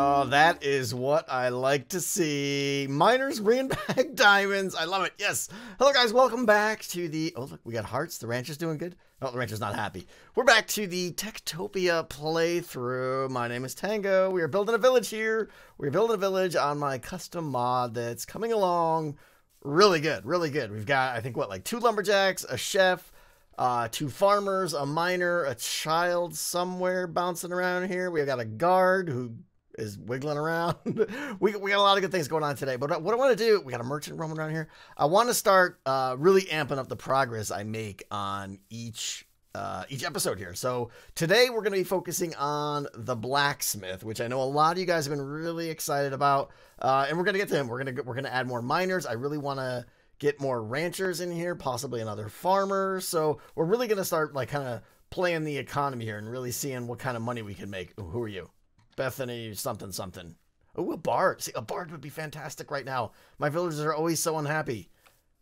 Oh, that is what I like to see. Miners bringing back diamonds. I love it. Yes. Hello, guys. Welcome back to the. Oh, look, we got hearts. The rancher's doing good. Oh, the rancher's not happy. We're back to the TekTopia playthrough. My name is Tango. We are building a village here. We're building a village on my custom mod that's coming along really good. Really good. We've got, I think, what, like two lumberjacks, a chef, uh, two farmers, a miner, a child somewhere bouncing around here. We've got a guard who is wiggling around. we, we got a lot of good things going on today. But what I want to do, we got a merchant roaming around here. I want to start uh, really amping up the progress I make on each uh, each episode here. So today we're going to be focusing on the blacksmith, which I know a lot of you guys have been really excited about, uh, and we're going to get to him. We're going to we're going to add more miners. I really want to get more ranchers in here, possibly another farmer. So we're really going to start like kind of playing the economy here and really seeing what kind of money we can make. Ooh, who are you? Bethany something something. Oh, a bard. See, a bard would be fantastic right now. My villagers are always so unhappy.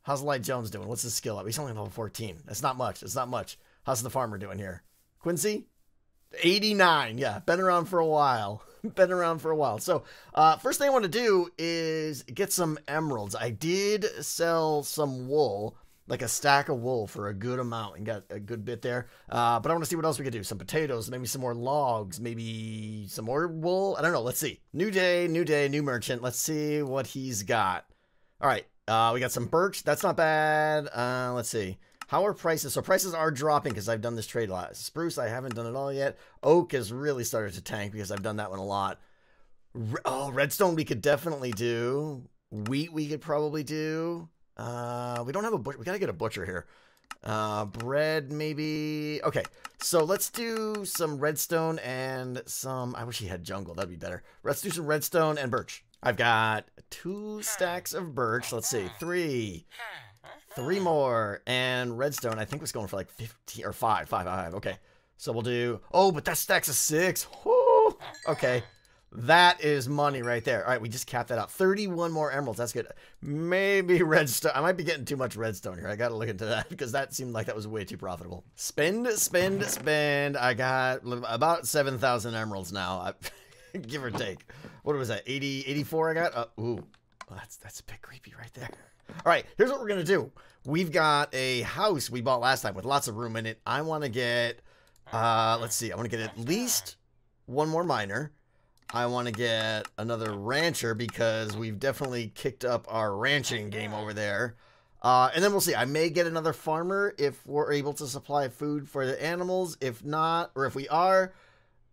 How's Light Jones doing? What's his skill up? He's only level 14. That's not much. It's not much. How's the farmer doing here? Quincy? 89. Yeah, been around for a while. been around for a while. So, uh, first thing I want to do is get some emeralds. I did sell some wool, like a stack of wool for a good amount and got a good bit there. Uh, but I want to see what else we could do. Some potatoes, maybe some more logs, maybe some more wool. I don't know. Let's see. New day, new day, new merchant. Let's see what he's got. All right. Uh, we got some birch. That's not bad. Uh, let's see. How are prices? So prices are dropping because I've done this trade a lot. Spruce, I haven't done it all yet. Oak has really started to tank because I've done that one a lot. Oh, redstone we could definitely do. Wheat we could probably do. Uh, we don't have a butcher. We gotta get a butcher here. Uh, bread maybe. Okay, so let's do some redstone and some. I wish he had jungle. That'd be better. Let's do some redstone and birch. I've got two stacks of birch. Let's see, three. Three more. And redstone, I think was going for like 15 or five, five, five. Okay. So we'll do. Oh, but that stacks of six. Woo! Okay. That is money right there. All right, we just capped that out. 31 more emeralds. That's good. Maybe redstone. I might be getting too much redstone here. I got to look into that because that seemed like that was way too profitable. Spend, spend, spend. I got about 7,000 emeralds now, give or take. What was that? 80, 84 I got? Uh, ooh, that's, that's a bit creepy right there. All right, here's what we're going to do. We've got a house we bought last time with lots of room in it. I want to get, uh, let's see, I want to get at least one more miner. I want to get another rancher because we've definitely kicked up our ranching game over there. Uh, and then we'll see. I may get another farmer if we're able to supply food for the animals. If not, or if we are,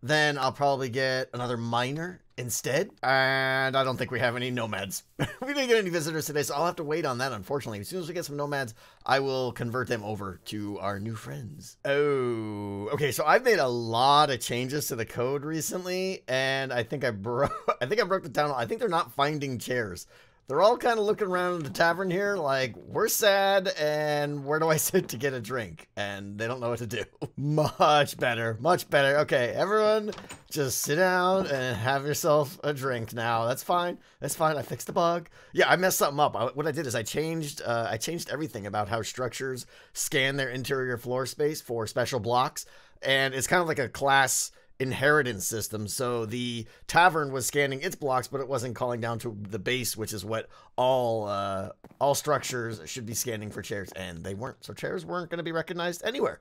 then I'll probably get another miner instead. And I don't think we have any nomads. we didn't get any visitors today, so I'll have to wait on that, unfortunately. As soon as we get some nomads, I will convert them over to our new friends. Oh, okay. So I've made a lot of changes to the code recently, and I think I broke. I think I broke the down. I think they're not finding chairs they're all kind of looking around the tavern here like, we're sad, and where do I sit to get a drink? And they don't know what to do. much better, much better. Okay, everyone, just sit down and have yourself a drink now. That's fine. That's fine. I fixed the bug. Yeah, I messed something up. I, what I did is I changed, uh, I changed everything about how structures scan their interior floor space for special blocks, and it's kind of like a class inheritance system. So the tavern was scanning its blocks, but it wasn't calling down to the base, which is what all uh, all structures should be scanning for chairs, and they weren't. So chairs weren't going to be recognized anywhere.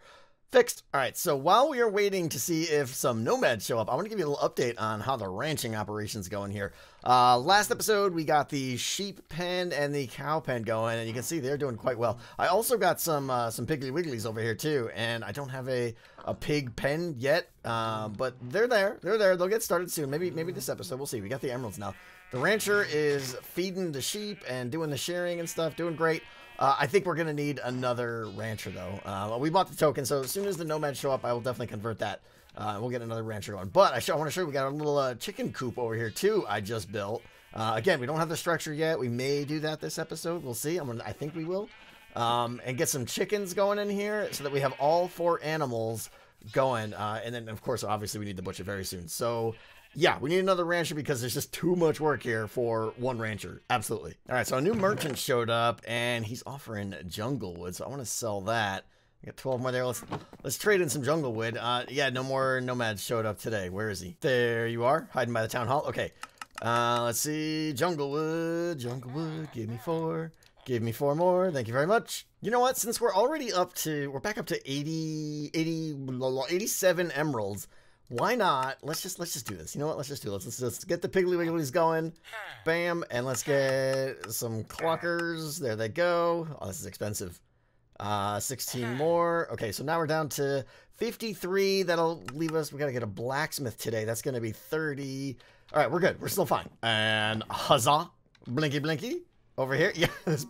Fixed. All right, so while we are waiting to see if some nomads show up, I want to give you a little update on how the ranching operation's going here. Uh, last episode, we got the sheep pen and the cow pen going, and you can see they're doing quite well. I also got some uh, some Piggly Wigglies over here too, and I don't have a, a pig pen yet, uh, but they're there. They're there. They'll get started soon. Maybe maybe this episode. We'll see. We got the emeralds now. The rancher is feeding the sheep and doing the shearing and stuff, doing great. Uh, I think we're going to need another rancher, though. Uh, we bought the token, so as soon as the nomads show up, I will definitely convert that. Uh, we'll get another rancher going. But I, I want to show you, we got a little uh, chicken coop over here, too, I just built. Uh, again, we don't have the structure yet. We may do that this episode. We'll see. I'm gonna, I think we will. Um, and get some chickens going in here so that we have all four animals going. Uh, and then, of course, obviously, we need the butcher very soon. So yeah, we need another rancher because there's just too much work here for one rancher. Absolutely. All right, so a new merchant showed up and he's offering jungle wood, so I want to sell that. We got 12 more there. Let's let's trade in some jungle wood. Uh, yeah, no more nomads showed up today. Where is he? There you are, hiding by the town hall. Okay. Uh, let's see. Jungle wood, jungle wood. Give me four. Give me four more. Thank you very much. You know what? Since we're already up to, we're back up to 80, 80, 87 emeralds. Why not? Let's just let's just do this. You know what? Let's just do it. Let's, let's get the Piggly Wigglies going. Bam, and let's get some clockers. There they go. Oh, this is expensive. Uh, 16 more. Okay, so now we're down to 53. That'll leave us. We got to get a blacksmith today. That's going to be 30. All right, we're good. We're still fine. And huzzah. Blinky blinky. Over here. Yeah, this,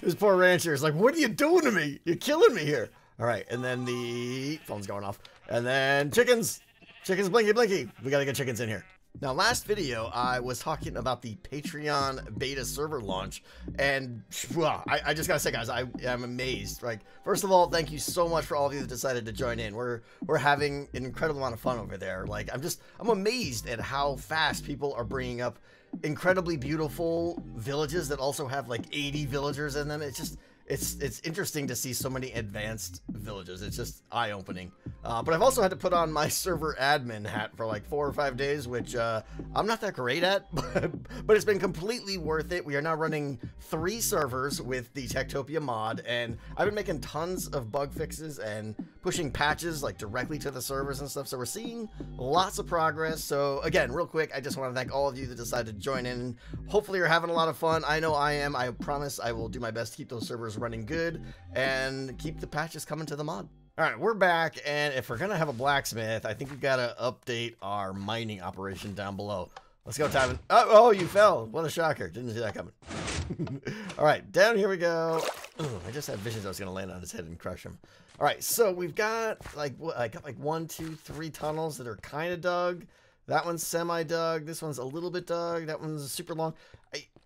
this poor rancher is like, what are you doing to me? You're killing me here. All right, and then the phone's going off. And then chickens. Chickens blinky blinky. We got to get chickens in here. Now, last video, I was talking about the Patreon beta server launch, and well, I, I, just gotta say, guys, I am amazed. Like, first of all, thank you so much for all of you that decided to join in. We're we're having an incredible amount of fun over there. Like, I'm just I'm amazed at how fast people are bringing up incredibly beautiful villages that also have like 80 villagers in them. It's just it's it's interesting to see so many advanced villages. It's just eye-opening. Uh, but I've also had to put on my server admin hat for like four or five days, which uh, I'm not that great at, but, but it's been completely worth it. We are now running three servers with the TekTopia mod, and I've been making tons of bug fixes and pushing patches like directly to the servers and stuff. So we're seeing lots of progress. So again, real quick, I just want to thank all of you that decided to join in. Hopefully you're having a lot of fun. I know I am. I promise I will do my best to keep those servers running good and keep the patches coming to the mod. All right, we're back, and if we're gonna have a blacksmith, I think we gotta update our mining operation down below. Let's go, Tywin. Oh, uh, oh, you fell. What a shocker. Didn't see that coming. All right, down here we go. Ooh, I just had visions I was gonna land on his head and crush him. All right, so we've got like I got like one, two, three tunnels that are kind of dug. That one's semi-dug. This one's a little bit dug. That one's super long.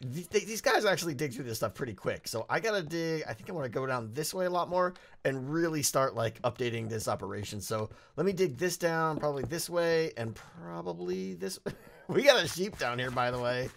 I, th these guys actually dig through this stuff pretty quick. So I gotta dig. I think I want to go down this way a lot more and really start like updating this operation. So let me dig this down, probably this way, and probably this. we got a sheep down here, by the way.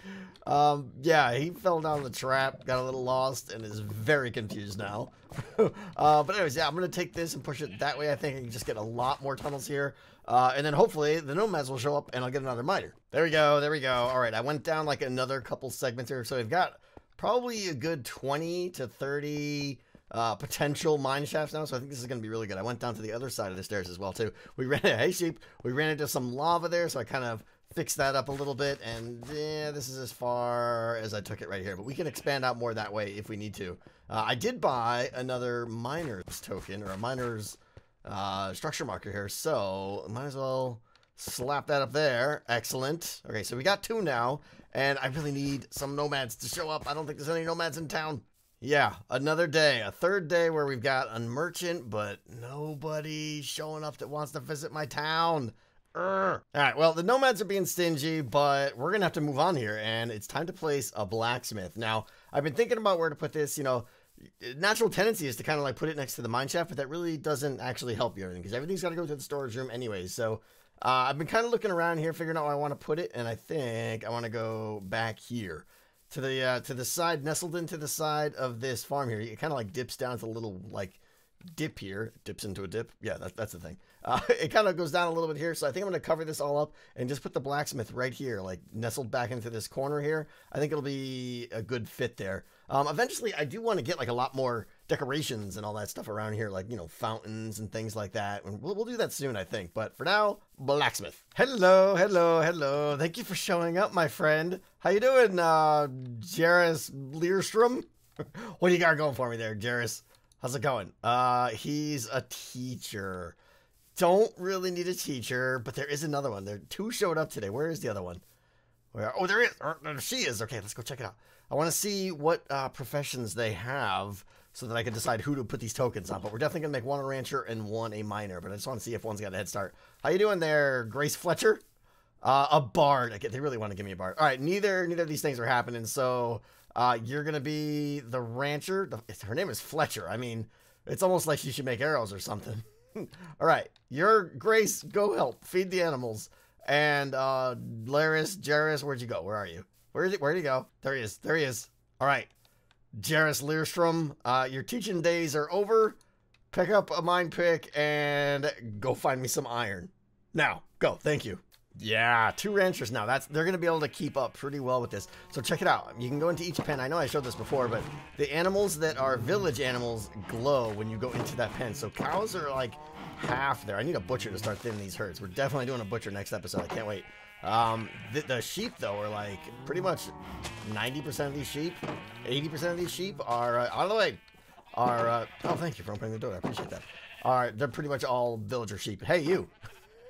Um, yeah, he fell down the trap, got a little lost, and is very confused now. uh, but anyways, yeah, I'm gonna take this and push it that way. I think I can just get a lot more tunnels here. Uh, and then hopefully the nomads will show up and I'll get another miter. There we go. There we go. All right. I went down like another couple segments here. So we've got probably a good 20 to 30 uh, potential mine shafts now. So I think this is going to be really good. I went down to the other side of the stairs as well too. We ran, hey sheep, we ran into some lava there. So I kind of fixed that up a little bit. And yeah, this is as far as I took it right here. But we can expand out more that way if we need to. Uh, I did buy another miner's token or a miner's uh, structure marker here. So might as well slap that up there. Excellent. Okay, so we got two now, and I really need some nomads to show up. I don't think there's any nomads in town. Yeah, another day, a third day where we've got a merchant, but nobody showing up that wants to visit my town. All right, well, the nomads are being stingy, but we're going to have to move on here, and it's time to place a blacksmith. Now, I've been thinking about where to put this. You know, natural tendency is to kind of like put it next to the mine shaft, but that really doesn't actually help you everything because everything's got to go to the storage room anyways. So uh, I've been kind of looking around here, figuring out where I want to put it, and I think I want to go back here to the uh, to the side, nestled into the side of this farm here. It kind of like dips down to a little like dip here, dips into a dip. Yeah, that, that's the thing. Uh, it kind of goes down a little bit here. So I think I'm going to cover this all up and just put the blacksmith right here, like nestled back into this corner here. I think it'll be a good fit there. Um, eventually, I do want to get like a lot more decorations and all that stuff around here, like, you know, fountains and things like that. And we'll, we'll do that soon, I think. But for now, blacksmith. Hello, hello, hello. Thank you for showing up, my friend. How you doing, uh, Jairus Learstrom? what do you got going for me there, Jairus? How's it going? Uh, he's a teacher. Don't really need a teacher, but there is another one. There two showed up today. Where is the other one? Where? Oh, there is. There she is. Okay, let's go check it out. I want to see what uh, professions they have so that I can decide who to put these tokens on. But we're definitely gonna make one a rancher and one a miner. But I just want to see if one's got a head start. How you doing there, Grace Fletcher? Uh, a bard. Okay, they really want to give me a bard. All right, neither neither of these things are happening. So uh, you're gonna be the rancher. The, her name is Fletcher. I mean, it's almost like she should make arrows or something. All right, your Grace, go help feed the animals. And uh, Laris, Jairus, where'd you go? Where are you? Where is it? Where'd he go? There he is. There he is. All right, Jairus Learstrom, uh, your teaching days are over. pick up a mine pick and go find me some iron. Now, go. Thank you. Yeah, two ranchers now. That's they're gonna be able to keep up pretty well with this. So check it out. You can go into each pen. I know I showed this before, but the animals that are village animals glow when you go into that pen. So cows are like half there. I need a butcher to start thinning these herds. We're definitely doing a butcher next episode. I can't wait. Um, the, the sheep though are like pretty much 90% of these sheep, 80% of these sheep are uh, out of the way. Are uh, oh thank you for opening the door. I appreciate that. All right, they're pretty much all villager sheep. Hey you.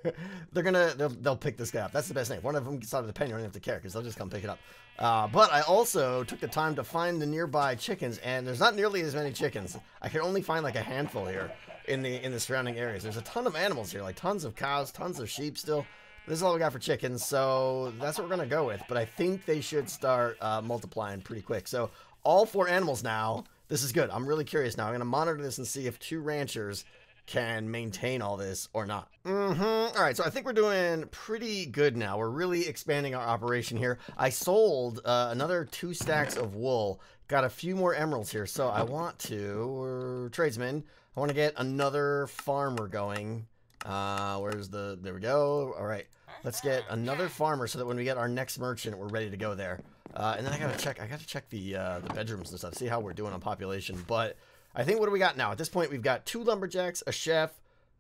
they're gonna they'll, they'll pick this guy up. That's the best thing. One of them gets out of the pen, you don't have to care because they'll just come pick it up. Uh, but I also took the time to find the nearby chickens, and there's not nearly as many chickens. I can only find like a handful here in the in the surrounding areas. There's a ton of animals here, like tons of cows, tons of sheep. Still, this is all we got for chickens, so that's what we're gonna go with. But I think they should start uh, multiplying pretty quick. So all four animals now. This is good. I'm really curious now. I'm gonna monitor this and see if two ranchers can maintain all this or not. Mm-hmm. All right, so I think we're doing pretty good now. We're really expanding our operation here. I sold uh, another two stacks of wool. Got a few more emeralds here, so I want to, tradesman, I want to get another farmer going. Uh, where's the, there we go. All right, let's get another farmer so that when we get our next merchant, we're ready to go there. Uh, and then I gotta check, I gotta check the, uh, the bedrooms and stuff, see how we're doing on population, but I think what do we got now? At this point, we've got two lumberjacks, a chef,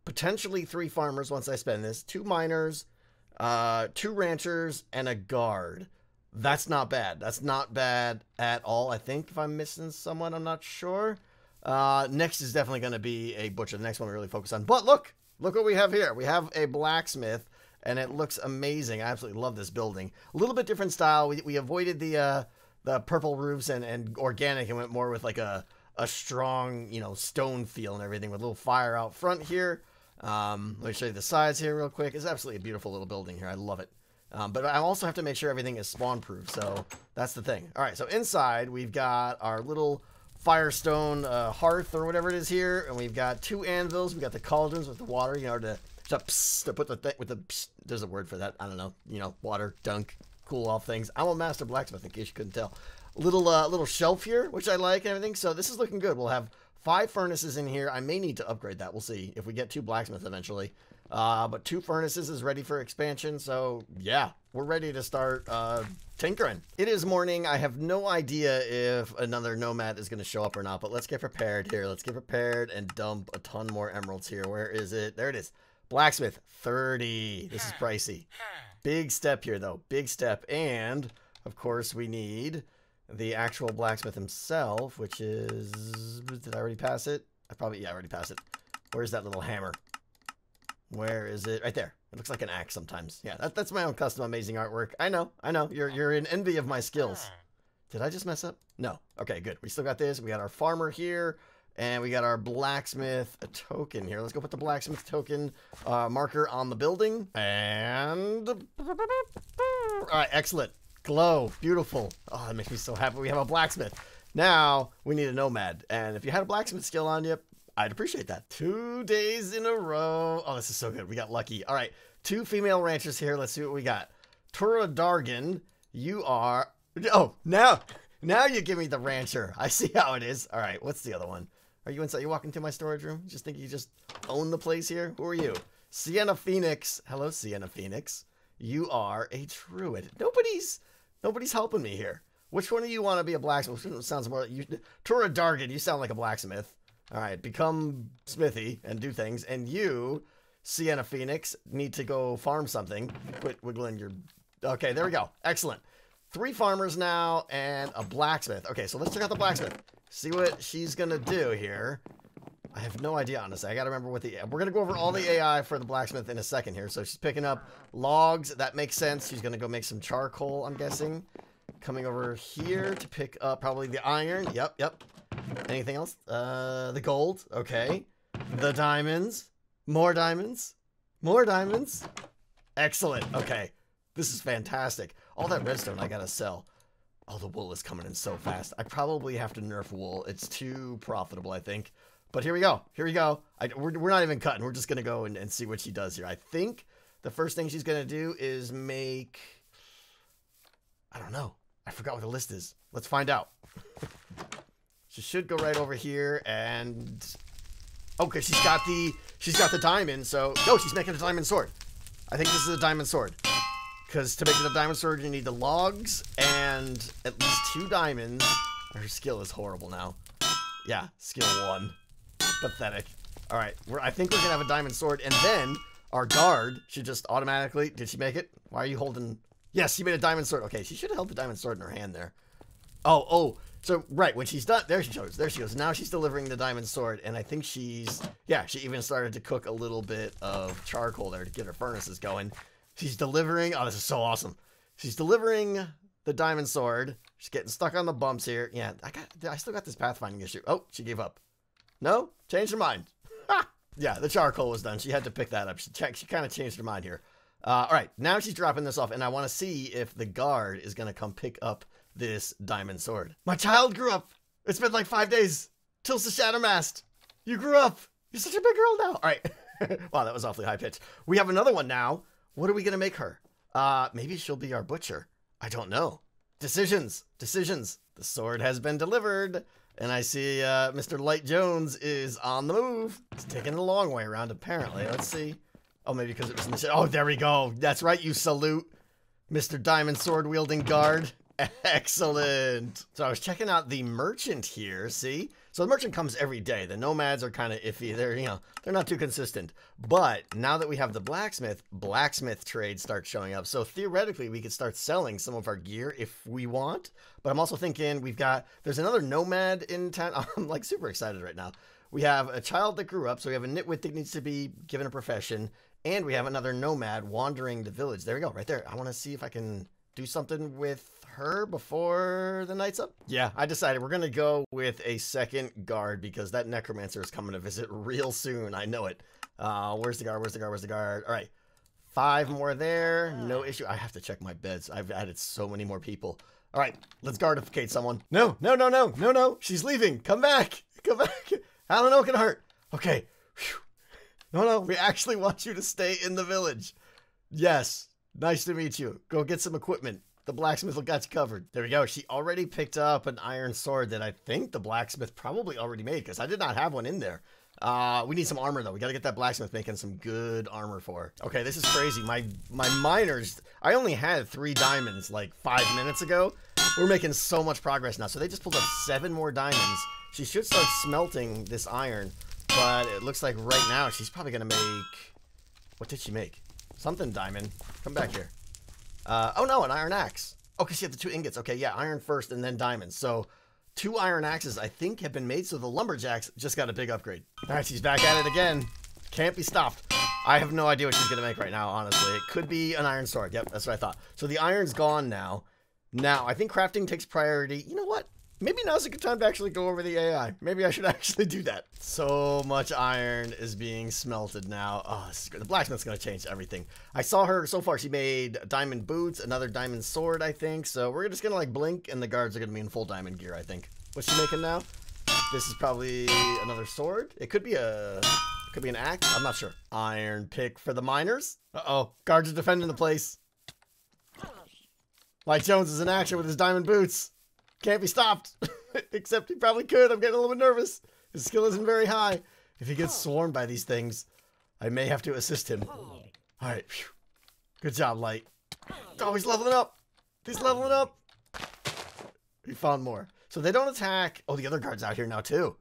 potentially three farmers once I spend this, two miners, uh, two ranchers, and a guard. That's not bad. That's not bad at all. I think if I'm missing someone, I'm not sure. Uh, next is definitely going to be a butcher. The next one we really focus on. But look, look what we have here. We have a blacksmith, and it looks amazing. I absolutely love this building. A little bit different style. We, we avoided the uh, the purple roofs and, and organic and went more with like a a strong, you know, stone feel and everything with a little fire out front here. Um, let me show you the sides here real quick. It's absolutely a beautiful little building here. I love it. Um, but I also have to make sure everything is spawn proof. So that's the thing. All right. So inside we've got our little firestone uh, hearth or whatever it is here. And we've got two anvils. We've got the cauldrons with the water, you know, to, to, pss, to put the thing with the, pss, there's a word for that. I don't know, you know, water, dunk, cool off things. I'm a master blacksmith in case you couldn't tell little uh, little shelf here, which I like and everything. So this is looking good. We'll have five furnaces in here. I may need to upgrade that. We'll see if we get two blacksmiths eventually. Uh, but two furnaces is ready for expansion. So yeah, we're ready to start uh, tinkering. It is morning. I have no idea if another nomad is going to show up or not, but let's get prepared here. Let's get prepared and dump a ton more emeralds here. Where is it? There it is. Blacksmith, 30. This is pricey. Big step here, though. Big step. And, of course, we need the actual blacksmith himself, which is... Did I already pass it? I probably... Yeah, I already passed it. Where's that little hammer? Where is it? Right there. It looks like an axe sometimes. Yeah, that, that's my own custom amazing artwork. I know, I know. You're, you're in envy of my skills. Did I just mess up? No. Okay, good. We still got this. We got our farmer here. And we got our blacksmith token here. Let's go put the blacksmith token uh, marker on the building. And... All right, excellent. Glow. Beautiful. Oh, that makes me so happy. We have a blacksmith. Now, we need a nomad. And if you had a blacksmith skill on you, I'd appreciate that. Two days in a row. Oh, this is so good. We got lucky. All right. Two female ranchers here. Let's see what we got. Tura Dargan, you are... Oh, now... Now you give me the rancher. I see how it is. All right, what's the other one? Are you inside? You walking into my storage room? Just think you just own the place here? Who are you? Sienna Phoenix. Hello, Sienna Phoenix. You are a druid. Nobody's Nobody's helping me here. Which one of you want to be a blacksmith? Sounds more like you. Tura Dargan, you sound like a blacksmith. All right, become Smithy and do things. And you, Sienna Phoenix, need to go farm something. Quit wiggling your. Okay, there we go. Excellent. Three farmers now and a blacksmith. Okay, so let's check out the blacksmith. See what she's gonna do here. I have no idea, honestly. I gotta remember what the... We're gonna go over all the AI for the blacksmith in a second here. So she's picking up logs. That makes sense. She's gonna go make some charcoal, I'm guessing. Coming over here to pick up probably the iron. Yep, yep. Anything else? Uh, the gold. Okay. The diamonds. More diamonds. More diamonds. Excellent. Okay. This is fantastic. All that redstone I gotta sell. Oh, the wool is coming in so fast. I probably have to nerf wool. It's too profitable, I think. But here we go. Here we go. I, we're, we're not even cutting. We're just going to go and, and see what she does here. I think the first thing she's going to do is make... I don't know. I forgot what the list is. Let's find out. she should go right over here and... Okay, she's got the she's got the diamond. So no, she's making a diamond sword. I think this is a diamond sword. Because to make it a diamond sword, you need the logs and at least two diamonds. Her skill is horrible now. Yeah, skill one. Pathetic. All right, we're, I think we're gonna have a diamond sword, and then our guard should just automatically. Did she make it? Why are you holding? Yes, she made a diamond sword. Okay, she should have held the diamond sword in her hand there. Oh, oh. So right when she's done, there she goes. There she goes. Now she's delivering the diamond sword, and I think she's yeah. She even started to cook a little bit of charcoal there to get her furnaces going. She's delivering. Oh, this is so awesome. She's delivering the diamond sword. She's getting stuck on the bumps here. Yeah, I got. I still got this pathfinding issue. Oh, she gave up. No, changed her mind. Yeah, the charcoal was done. She had to pick that up. She, she kind of changed her mind here. Uh, all right, now she's dropping this off, and I want to see if the guard is going to come pick up this diamond sword. My child grew up. It's been like five days. Tilsa Shattermast. You grew up. You're such a big girl now. All right. wow, that was awfully high pitched. We have another one now. What are we going to make her? Uh, maybe she'll be our butcher. I don't know. Decisions. Decisions. The sword has been delivered. And I see uh, Mr. Light Jones is on the move. He's taking a long way around, apparently. Let's see. Oh, maybe because it was in the... Oh, there we go. That's right, you salute. Mr. Diamond Sword Wielding Guard. Excellent. So I was checking out the merchant here. See? So the merchant comes every day. The nomads are kind of iffy. They're, you know, they're not too consistent. But now that we have the blacksmith, blacksmith trade starts showing up. So theoretically, we could start selling some of our gear if we want. But I'm also thinking we've got, there's another nomad in town. I'm like super excited right now. We have a child that grew up. So we have a nitwit that needs to be given a profession. And we have another nomad wandering the village. There we go, right there. I want to see if I can do something with her before the night's up? Yeah, I decided we're going to go with a second guard because that necromancer is coming to visit real soon. I know it. Uh, where's the guard? Where's the guard? Where's the guard? All right. Five more there. No issue. I have to check my beds. I've added so many more people. All right, let's guardificate someone. No, no, no, no, no, no. She's leaving. Come back. Come back. Alan Oakenheart. Okay. Whew. No, no, we actually want you to stay in the village. Yes. Nice to meet you. Go get some equipment. The blacksmith will got you covered. There we go. She already picked up an iron sword that I think the blacksmith probably already made because I did not have one in there. Uh, we need some armor though. We got to get that blacksmith making some good armor for. Her. Okay, this is crazy. My my miners. I only had three diamonds like five minutes ago. We're making so much progress now. So they just pulled up seven more diamonds. She should start smelting this iron, but it looks like right now she's probably gonna make. What did she make? Something diamond. Come back here. Uh, oh no, an iron axe. Okay, she had the two ingots. Okay, yeah, iron first and then diamonds. So two iron axes, I think, have been made. So the lumberjacks just got a big upgrade. All right, she's back at it again. Can't be stopped. I have no idea what she's going to make right now, honestly. It could be an iron sword. Yep, that's what I thought. So the iron's gone now. Now, I think crafting takes priority. You know what? Maybe now's a good time to actually go over the AI. Maybe I should actually do that. So much iron is being smelted now. Oh, the blacksmith's to change everything. I saw her so far. She made diamond boots, another diamond sword, I think. So we're just to like blink and the guards are to be in full diamond gear, I think. What's she making now? This is probably another sword. It could be a... Could be an axe. I'm not sure. Iron pick for the miners. Uh-oh. Guards are defending the place. Light Jones is in action with his diamond boots. Can't be stopped. Except he probably could. I'm getting a little bit nervous. His skill isn't very high. If he gets swarmed by these things, I may have to assist him. Alright. Good job, Light. Oh, he's leveling up. He's leveling up. He found more. So they don't attack. Oh, the other guard's out here now, too.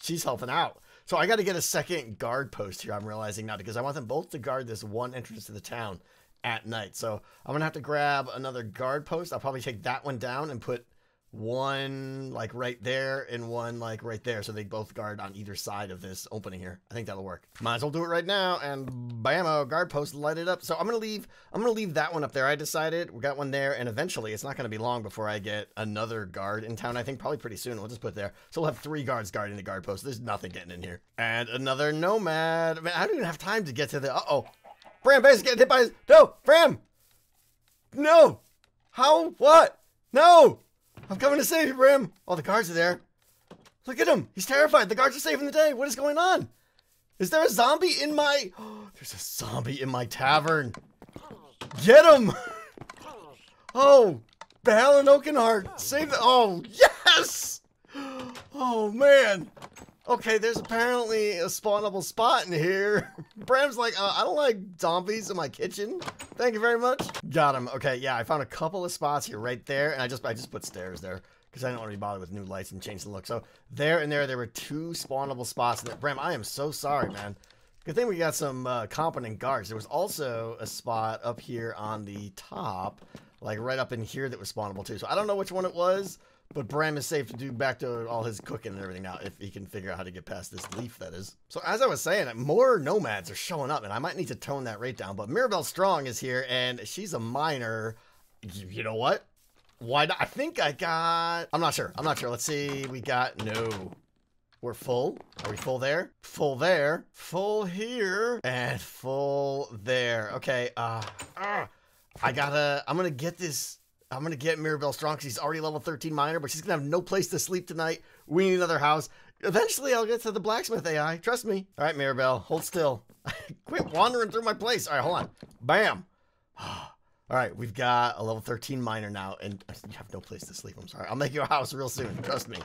She's helping out. So I got to get a second guard post here, I'm realizing now, because I want them both to guard this one entrance to the town at night. So I'm going to have to grab another guard post. I'll probably take that one down and put one like right there and one like right there. So they both guard on either side of this opening here. I think that'll work. Might as well do it right now. And bammo guard post lighted up. So i'm gonna leave i'm gonna leave that one up there. I decided we got one there and eventually it's not gonna be long before i get another guard in town i think probably pretty soon. We'll just put there. So we'll have three guards guarding the guard post. There's nothing getting in here. And another nomad. Man i don't even have time to get to the uh-oh. Fram base getting hit by his. no Bram. no! How? What? No I'm coming to save you, Brim. Oh, the guards are there. Look at him. He's terrified. The guards are saving the day. What is going on? Is there a zombie in my... Oh, there's a zombie in my tavern. Get him. Oh, Balan Oakenheart. Save the... Oh, yes. Oh, man. Okay, there's apparently a spawnable spot in here. Bram's like, uh, I don't like zombies in my kitchen. Thank you very much. Got him. Okay, yeah, I found a couple of spots here right there, and I just I just put stairs there because I don't want to be bothered with new lights and change the look. So there and there, there were two spawnable spots. And Bram, I am so sorry, man. Good thing we got some uh, competent guards. There was also a spot up here on the top, like right up in here that was spawnable too. So I don't know which one it was. But Bram is safe to do back to all his cooking and everything now if he can figure out how to get past this leaf, that is. So as I was saying, more nomads are showing up, and I might need to tone that rate down. But Mirabelle Strong is here, and she's a miner. You know what? Why not? I think I got... I'm not sure. I'm not sure. Let's see. We got... No. We're full. Are we full there? Full there. Full here. And full there. Okay. Uh, uh I gotta... I'm gonna get this I'm gonna get Mirabelle strong because she's already level 13 miner, but she's gonna have no place to sleep tonight. We need another house. Eventually, I'll get to the blacksmith AI. Trust me. All right, Mirabelle, hold still. Quit wandering through my place. All right, hold on. Bam. All right, we've got a level 13 miner now, and you have no place to sleep. I'm sorry. I'll make you a house real soon. Trust me.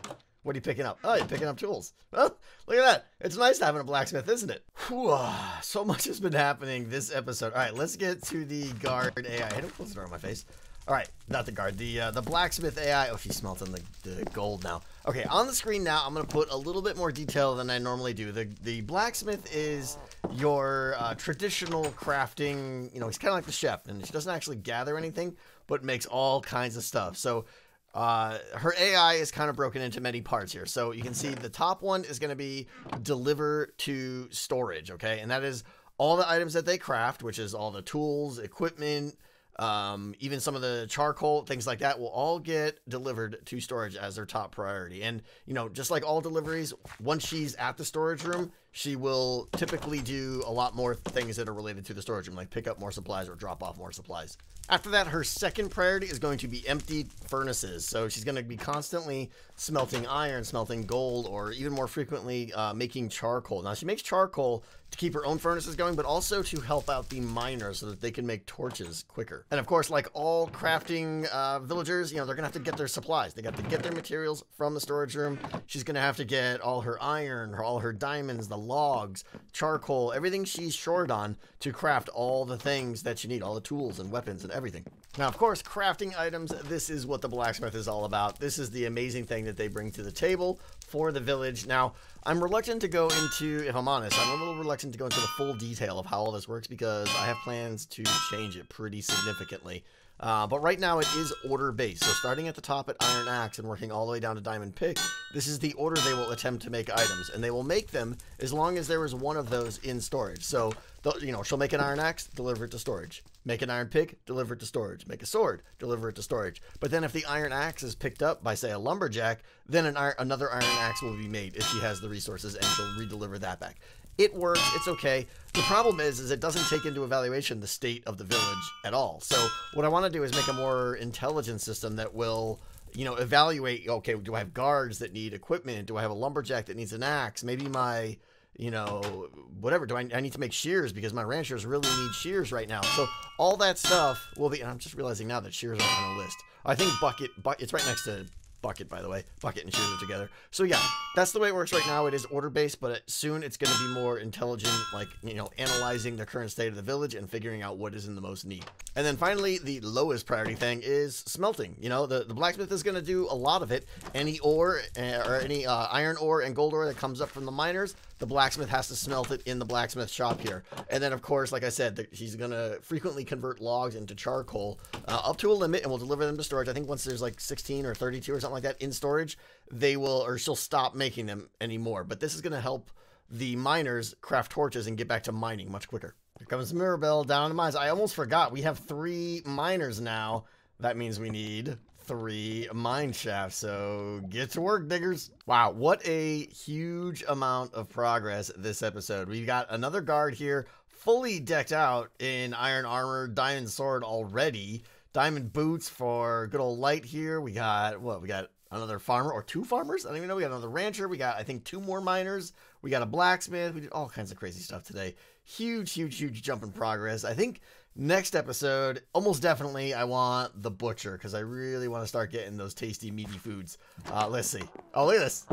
What are you picking up? Oh, you're picking up tools. Look at that. It's nice having a blacksmith, isn't it? Whew, so much has been happening this episode. All right, let's get to the guard AI. I don't close door on my face. All right, not the guard, the uh, the blacksmith AI. Oh, she's smelting the, the gold now. Okay, on the screen now, I'm gonna put a little bit more detail than I normally do. The the blacksmith is your uh, traditional crafting. You know, he's kind of like the chef, and she doesn't actually gather anything, but makes all kinds of stuff. So. Uh, her AI is kind of broken into many parts here. So you can see the top one is going to be deliver to storage, okay? And that is all the items that they craft, which is all the tools, equipment, um, even some of the charcoal, things like that, will all get delivered to storage as their top priority. And, you know, just like all deliveries, once she's at the storage room, she will typically do a lot more things that are related to the storage room, like pick up more supplies or drop off more supplies. After that, her second priority is going to be empty furnaces. So she's going to be constantly smelting iron, smelting gold, or even more frequently uh, making charcoal. Now, she makes charcoal to keep her own furnaces going, but also to help out the miners so that they can make torches quicker. And of course, like all crafting uh, villagers, you know, they're gonna have to get their supplies. They got to get their materials from the storage room. She's gonna have to get all her iron, all her diamonds, the logs, charcoal, everything she's short on to craft all the things that you need, all the tools and weapons and everything. Now, of course, crafting items, this is what the blacksmith is all about. This is the amazing thing that they bring to the table for the village. Now, I'm reluctant to go into, if I'm honest, I'm a little reluctant to go into the full detail of how all this works because I have plans to change it pretty significantly. Uh, but right now it is order based. So starting at the top at Iron Axe and working all the way down to Diamond Pick, this is the order they will attempt to make items. And they will make them as long as there is one of those in storage. So, you know, she'll make an Iron Axe, deliver it to storage. Make an iron pick, deliver it to storage. Make a sword, deliver it to storage. But then if the iron axe is picked up by, say, a lumberjack, then an iron, another iron axe will be made if she has the resources and she'll redeliver that back. It works. It's okay. The problem is, is it doesn't take into evaluation the state of the village at all. So what I want to do is make a more intelligent system that will you know, evaluate, okay, do I have guards that need equipment? Do I have a lumberjack that needs an axe? Maybe my you know, whatever. Do I, I need to make shears because my ranchers really need shears right now. So all that stuff will be, and I'm just realizing now that shears aren't on the list. I think bucket, but it's right next to bucket, by the way. Bucket and shears are together. So yeah, that's the way it works right now. It is order-based, but soon it's going to be more intelligent, like, you know, analyzing the current state of the village and figuring out what is in the most need. And then finally, the lowest priority thing is smelting. You know, the, the blacksmith is going to do a lot of it. Any ore, uh, or any uh, iron ore and gold ore that comes up from the miners, the blacksmith has to smelt it in the blacksmith shop here. And then, of course, like I said, the, he's going to frequently convert logs into charcoal uh, up to a limit and will deliver them to storage. I think once there's like 16 or 32 or something like that in storage, they will, or she'll stop making them anymore. But this is going to help the miners craft torches and get back to mining much quicker. Here comes Mirabelle down the mines. I almost forgot. We have three miners now. That means we need three mine shafts. So get to work, diggers. Wow, what a huge amount of progress this episode. We've got another guard here, fully decked out in iron armor, diamond sword already. Diamond boots for good old light here. We got what? We got another farmer or two farmers. I don't even know. We got another rancher. We got, I think, two more miners. We got a blacksmith. We did all kinds of crazy stuff today. Huge, huge, huge jump in progress. I think next episode, almost definitely, I want the butcher because I really want to start getting those tasty, meaty foods. Uh, let's see. Oh, look at this.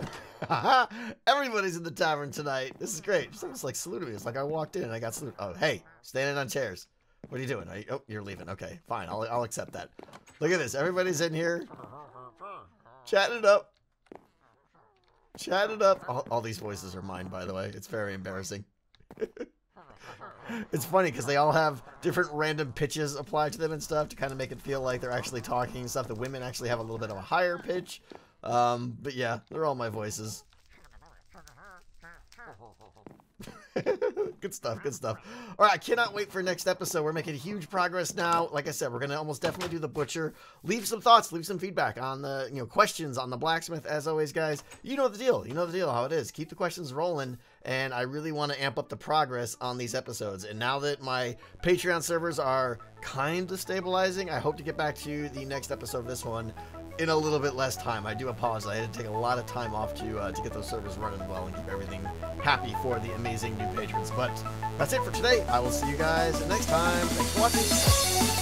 Everybody's in the tavern tonight. This is great. Almost like saluted me. It's like I walked in and I got saluted. Oh, hey, standing on chairs. What are you doing? Are you, oh, you're leaving. Okay, fine. I'll, I'll accept that. Look at this. Everybody's in here. Chatting it up. Chat it up. All, all these voices are mine, by the way. It's very embarrassing. it's funny because they all have different random pitches applied to them and stuff to kind of make it feel like they're actually talking and stuff. The women actually have a little bit of a higher pitch. Um, but yeah, they're all my voices. good stuff, good stuff. All right, I cannot wait for next episode. We're making huge progress now. Like I said, we're gonna almost definitely do the butcher. Leave some thoughts, leave some feedback on the you know questions on the blacksmith. As always, guys, you know the deal. You know the deal how it is. Keep the questions rolling, and I really want to amp up the progress on these episodes. And now that my Patreon servers are kind of stabilizing, I hope to get back to the next episode of this one in a little bit less time. I do apologize. I had to take a lot of time off to uh, to get those servers running well and keep everything happy for the amazing new patrons. But that's it for today. I will see you guys next time. Thanks for watching.